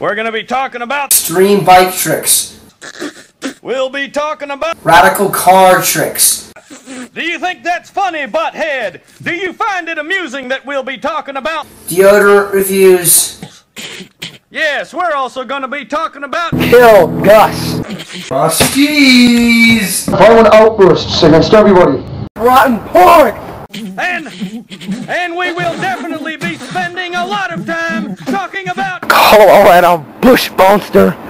We're gonna be talking about. Extreme bike tricks. We'll be talking about. Radical car tricks. Do you think that's funny, butthead? Do you find it amusing that we'll be talking about? Deodorant reviews. Yes, we're also gonna be talking about. Kill Gus. Frosties! Violent outbursts against everybody. Rotten pork. And. And we will definitely be spending a lot of time talking about. Colorado Bush monster.